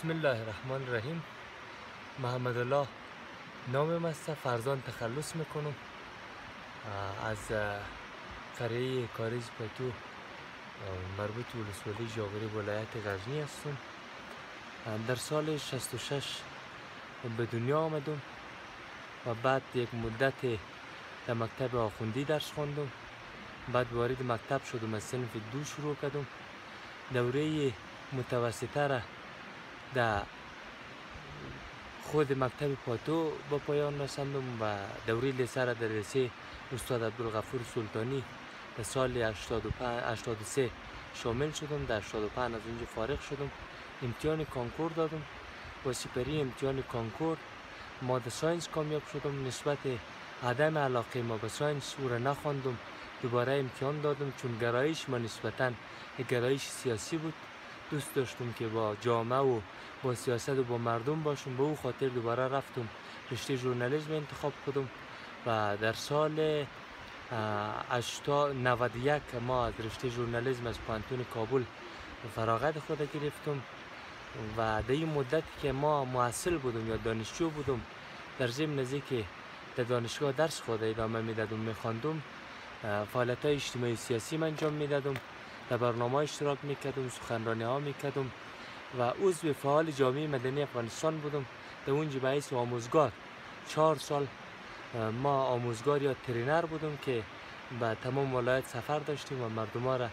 بسم الله الرحمن الرحیم محمد الله نامم است فرزان تخلص می‌کنم از قریه کاریز پتو مربوط ولسوالی جاغوری ولایت غزنی هستم در سال 66 به دنیا آمدم و بعد یک مدت در مکتب آخوندی درس خواندم بعد وارد مکتب شدم از سنف دو شروع کردم دوره متوسطه را در خود مکتب پاتو به پایان رساندم و دوره لیسه را در لیسه استاد عبدالغفور سلطانی در سال 83 شامل شدم در 85 از اونجا فارغ شدم امتحان کانکور دادم با سپری امتحان کانکور ماده science کامیاب شدم نسبت عدم علاقه ما به science او را نخواندم دوباره امتحان دادم چون گرایش ما نسبتا گرایش سیاسی بود دوست داشتم که با جامعه و با سیاست و با مردم باشم. به او خاطر دوباره رفتم. رشته ژورنالیسم انتخاب کردم و در سال 91 ما از رشته ژورنالیسم از پانتون کابل فراغت خود گرفتم و در این مدت که ما محصل بودم یا دانشجو بودم در ضمن که در دانشگاه درس خود ادامه می‌دادم میخواندم فعالیت های اجتماعی سیاسی من انجام می‌دادم. در برنامه اشتراک می‌کردم سخنرانی ها می‌کردم و عضو فعال جامعه مدنی افغانستان بودم. در اونجا باعث آموزگار چهار سال ما آموزگار یا ترینر بودم که به تمام ولایت سفر داشتیم و مردم را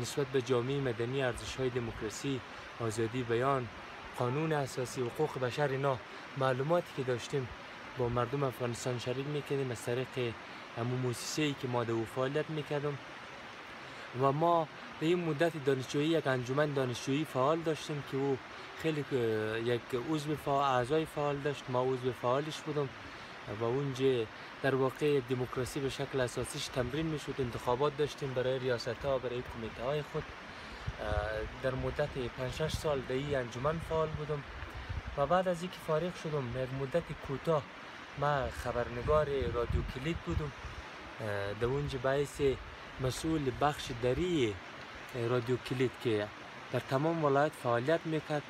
نسبت به جامعه مدنی ارزش های دموکراسی آزادی بیان قانون اساسی حقوق بشر اینا معلوماتی که داشتیم با مردم افغانستان شریک می‌کردیم. از طریق همون موسسه ای که ما در فعالیت می‌کردم. و ما به این مدت دانشجویی یک انجمن دانشجویی فعال داشتیم که او خیلی یک عضو فعال اعضای فعال داشت. ما عضو فعالش بودم و اونجا در واقع دموکراسی به شکل اساسیش تمرین می‌شد. انتخابات داشتیم برای ریاست ها برای کمیته های خود در مدت 5 سال در این انجمن فعال بودم و بعد از اینکه فارغ شدم یک مدت کوتاه ما خبرنگار رادیو کلید بودم. در اونجا باعث مسئول بخش دری رادیو کلید که در تمام ولایت فعالیت می‌کرد.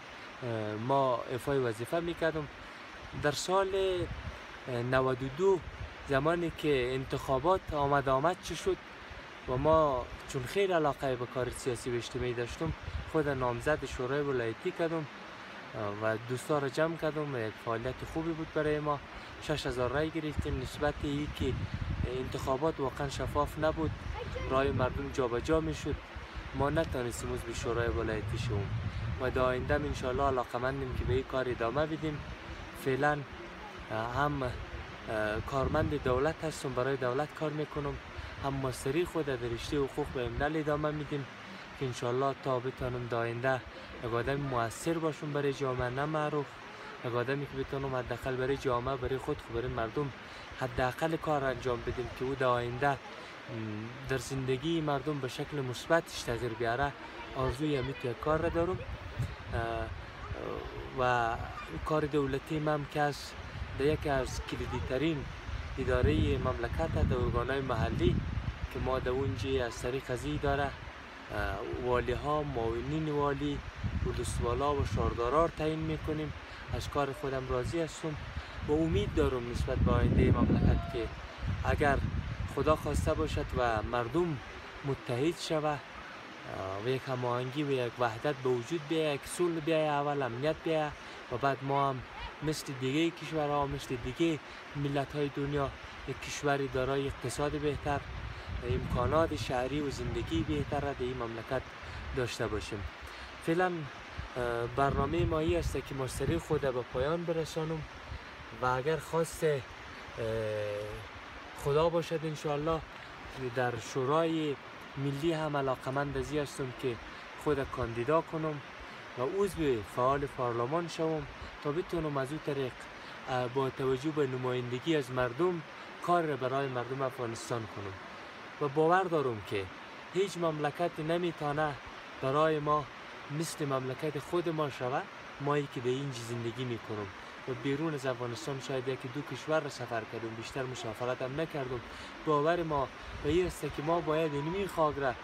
ما افای وظیفه می‌کردم. در سال 92 زمانی که انتخابات آمد آمد چه شد و ما چون خیلی علاقه به کار سیاسی و اجتماعی داشتم خود نامزد شورای ولایتی کردم و دوستا را جمع کردم یک فعالیت خوبی بود برای ما. 6000 رای گرفتیم. نسبت ای که انتخابات واقعا شفاف نبود. رای مردم جابجا جا می ما نتانستیم به شورای ولایتی شوم و در آینده انشاءالله علاقمندیم که به این کار ادامه بدیم. فعلا هم کارمند دولت هستم برای دولت کار می‌کنم. هم مستری خود در رشته حقوق به ملل ادامه میدیم. که انشالله تا بتانم در آینده یک آدم موثر باشم برای جامعه نه معروف. آدمی که بتانم حداقل برای جامعه برای خود خود برای مردم. حداقل کار انجام بدیم که او در آینده در زندگی مردم به شکل مثبتش تغییر بیاره. آرزوی امیت کار را دارم. و کار دولتی من که از در یکی از کلیدی ترین اداره مملکت در ارگانهای محلی که ما در اونجا از طریق از داره. والی ها معاونین والی ولسوالا و شاردارا تعیین می‌کنیم. از کار خودم راضی هستم و امید دارم نسبت به آینده مملکت که اگر خدا خواسته باشد و مردم متحد شود و یک هماهنگی و یک وحدت به وجود بیاید یک صلح بیاید اول امنیت بیاید و بعد ما هم مثل دیگه کشورها مثل دیگه ملت های دنیا یک کشوری دارای اقتصاد بهتر. امکانات شهری و زندگی بهتر در این مملکت داشته باشیم. فعلا برنامه مایی است که مستری خود به پایان برسانم و اگر خواست خدا باشد انشاءالله در شورای ملی هم علاقمند ازی هستم که خود کاندیدا کنم و عضو فعال پارلمان شوم تا بتونم از او طریق با توجه به نمایندگی از مردم کار را برای مردم افغانستان کنم. و باور دارم که هیچ مملکت نمیتانه برای ما مثل مملکت خود ما شود مایی که در اینجا زندگی می‌کنم. و بیرون از افغانستان شاید یکی دو کشور را سفر کردم بیشتر مسافرت هم نکردم. باور ما به این است که ما باید اینمی خاک را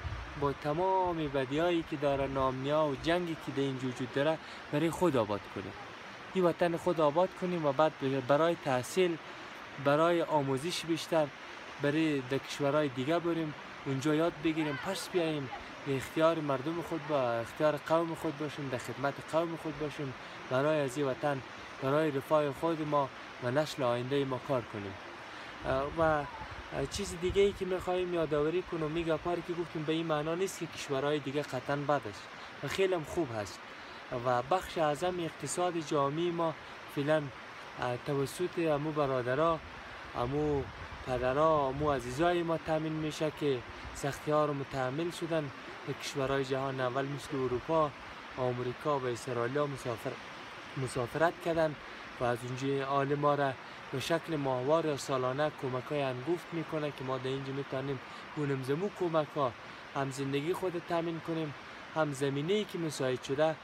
با تمام بدیایی که داره نامنیا و جنگی که در اینجا وجود داره برای خود آباد کنیم. این وطن خود آباد کنیم و بعد برای تحصیل برای آموزش بیشتر برای در کشورهای دیگه بریم اونجا یاد بگیریم پس بیاییم. به اختیار مردم خود با اختیار قوم خود باشیم در خدمت قوم خود باشیم. برای از وطن برای رفاه خود ما و نسل آینده ما کار کنیم. و چیز دیگه ای که می‌خواهیم یادآوری کنیم میگه پاری که گفتیم به این معنا نیست که کشورهای دیگه قطعا بد است و خیلی خوب هست. و بخش اعظم اقتصاد جامعی ما فعلا توسط امو برادرها امو پدرها امو عزیزای ما تامین میشه که سختی ها رو متحمل شدن به کشورهای جهان اول مثل اروپا آمریکا و اسرائیل مسافر مسافرت کردن و از اونجا آل ما را به شکل ماهوار یا سالانه کمک های انگفت می‌کنه که ما در اینجا می‌تونیم اونم زمو کمک ها هم زندگی خود تامین کنیم هم زمینه ای که مساعد شده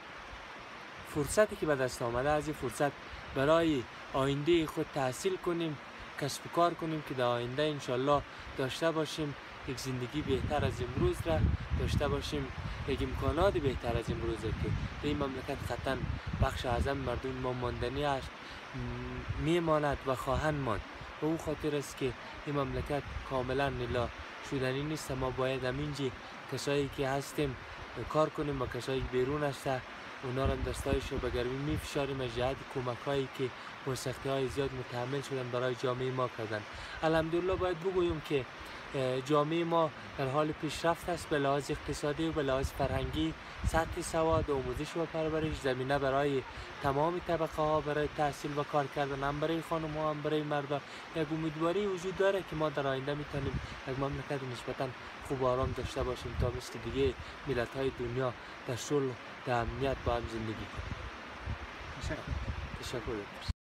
فرصتی که به دست آمده از این فرصت برای آینده خود تحصیل کنیم. کسب و کار کنیم که در آینده انشالله داشته باشیم. یک زندگی بهتر از امروز را داشته باشیم. یک امکانات بهتر از امروز که در این مملکت قطعا بخش اعظم مردم ما ماندنی است میماند و خواهند ماند. به اون خاطر است که این مملکت کاملا نلا شدنی نیست. ما باید همینجی کسایی که هستیم کار کنیم با کسایی بیرون هسته اونا را دستایش رو به گرمی میفشاریم از جهت کمک هایی که با های زیاد متحمل شدن برای جامعه ما کردن. الحمدلله باید بگویم که جامعه ما در حال پیشرفت است به لحاظ اقتصادی و به لحاظ فرهنگی سطح سواد آموزش و پرورش زمینه برای تمام طبقه ها برای تحصیل و کار کردن هم برای خانم ها هم برای مردا یک امیدواری وجود داره که ما در آینده می‌تونیم یک مملکت نسبتا خوب و آرام داشته باشیم تا مثل دیگه ملت های دنیا در صلح در امنیت با هم زندگی کنیم. تشکر. تشکر.